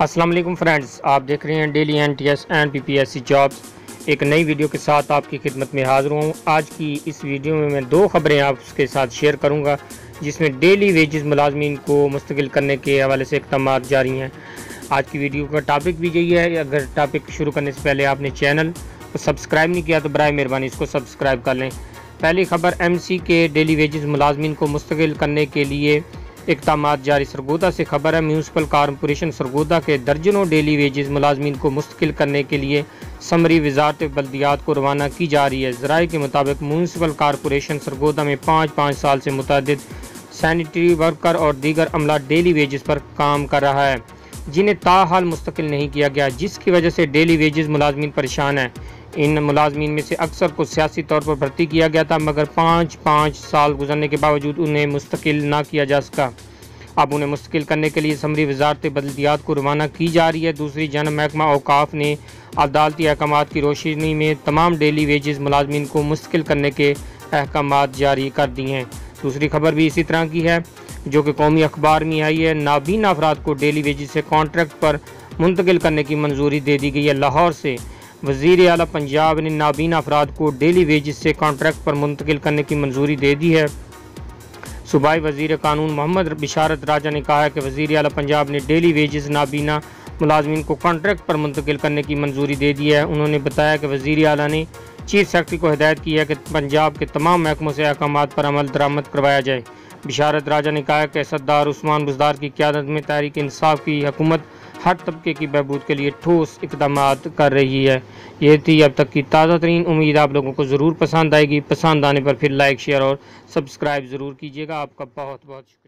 السلام علیکم فرینڈز، آپ دیکھ رہے ہیں daily N T S and P P S C jobs ایک نئی ویڈیو کے ساتھ آپ کی خدمت میں حاضر ہوں۔ آج کی اس ویڈیو میں میں دو خبریں آپ کے ساتھ شیئر کروں گا، جس میں ڈیلی ویجز ملازمین کو مستقل کرنے کے حوالے سے اقدامات جاری ہیں۔ آج کی ویڈیو کا ٹاپک بھی یہی ہے۔ اگر ٹاپک شروع کرنے سے پہلے آپ نے چینل کو سبسکرائب نہیں کیا تو برائے مہربانی اس کو سبسکرائب کر لیں۔ پہلی خبر ایم سی کے ڈیلی ویجز ملازمین کو مستقل کرنے کے لیے اقدامات جاری سرگودا سے خبر ہے۔ میونسپل کارپوریشن سرگودا کے درجنوں ڈیلی ویجز ملازمین کو مستقل کرنے کے لیے سمری وزارت بلدیات کو روانہ کی جا رہی ہے۔ ذرائع کے مطابق میونسپل کارپوریشن سرگودا میں پانچ پانچ سال سے متعدد سینیٹری ورکر اور دیگر عملہ ڈیلی ویجز پر کام کر رہا ہے، جنہیں تاحال مستقل نہیں کیا گیا، جس کی وجہ سے ڈیلی ویجز ملازمین پریشان ہیں۔ ان ملازمین میں سے اکثر کو سیاسی طور پر بھرتی کیا گیا تھا، مگر پانچ پانچ سال گزرنے کے باوجود انہیں مستقل نہ کیا جا سکا۔ اب انہیں مستقل کرنے کے لیے سمری وزارت بلدیات کو روانہ کی جا رہی ہے۔ دوسری جن محکمہ اوقاف نے عدالتی احکامات کی روشنی میں تمام ڈیلی ویجز ملازمین کو مستقل کرنے کے احکامات جاری کر دی ہیں۔ دوسری خبر بھی اسی طرح کی ہے، جو کہ قومی اخبار میں آئی ہے، نابینا افراد کو ڈیلی ویجز سے کانٹریکٹ پر منتقل کرنے کی منظوری دے دی گئی ہے لاہور سے۔ وزیر اعلیٰ پنجاب نے نابینا افراد کو ڈیلی ویجز سے کانٹریکٹ پر منتقل کرنے کی منظوری دے دی ہے۔ صوبائی وزیر قانون محمد بشارت راجہ نے کہا ہے کہ وزیر اعلیٰ پنجاب نے ڈیلی ویجز نابینا ملازمین کو کانٹریکٹ پر منتقل کرنے کی منظوری دے دی ہے۔ انہوں نے بتایا کہ وزیر اعلیٰ نے چیف سیکرٹری کو ہدایت کی ہے کہ پنجاب کے تمام محکموں سے احکامات پر عمل درآمد کروایا جائے۔ بشارت راجہ نے کہا کہ صدار عثمان بزدار کی قیادت میں تحریک انصاف کی حکومت ہر طبقے کی بہبود کے لیے ٹھوس اقدامات کر رہی ہے۔ یہ تھی اب تک کی تازہ ترین امید، آپ لوگوں کو ضرور پسند آئے گی۔ پسند آنے پر پھر لائک، شیئر اور سبسکرائب ضرور کیجیے گا۔ آپ کا بہت بہت شکریہ۔